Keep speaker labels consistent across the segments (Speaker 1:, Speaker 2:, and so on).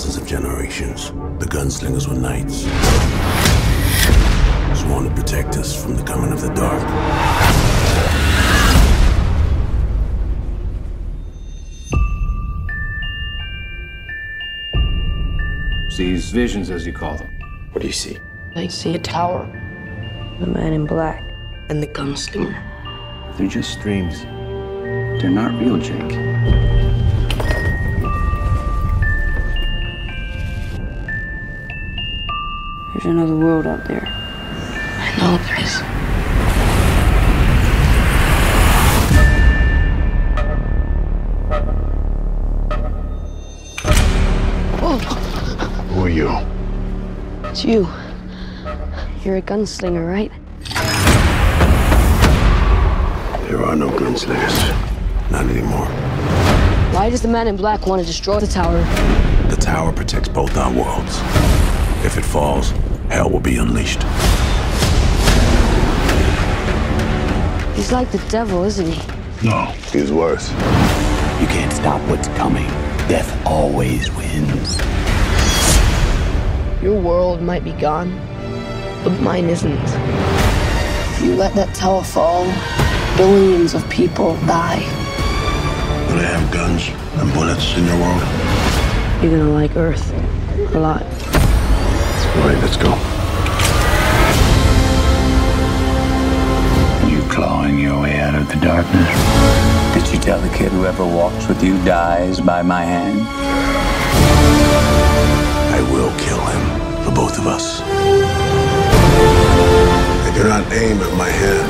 Speaker 1: thousands of generations, the gunslingers were knights. Sworn to protect us from the coming of the dark.
Speaker 2: These visions, as you call them.
Speaker 3: What do you see?
Speaker 4: I see a tower, the man in black, and the gunslinger.
Speaker 2: They're just dreams. They're not real, Jake.
Speaker 4: There's another world out there. I know there is.
Speaker 1: Who are you?
Speaker 4: It's you. You're a gunslinger, right?
Speaker 1: There are no gunslingers. Not anymore.
Speaker 4: Why does the man in black want to destroy the tower?
Speaker 1: The tower protects both our worlds. If it falls, hell will be unleashed.
Speaker 4: He's like the devil, isn't he?
Speaker 1: No, he's worse.
Speaker 5: You can't stop what's coming. Death always wins.
Speaker 4: Your world might be gone, but mine isn't. If you let that tower fall, billions of people die.
Speaker 1: Do they have guns and bullets in your world?
Speaker 4: You're gonna like Earth a lot.
Speaker 1: All right, let's go.
Speaker 5: You clawing your way out of the darkness? Did you tell the kid whoever walks with you dies by my hand?
Speaker 1: I will kill him for both of us. I do not aim at my hand.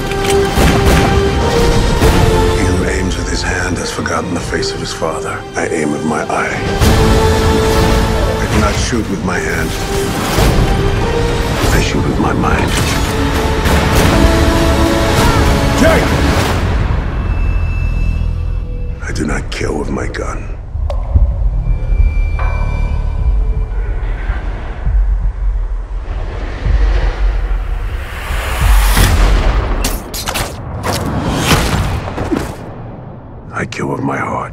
Speaker 1: He who aims with his hand has forgotten the face of his father. I aim with my eye. I shoot with my hand. I shoot with my mind. Jake! I do not kill with my gun. I kill with my heart.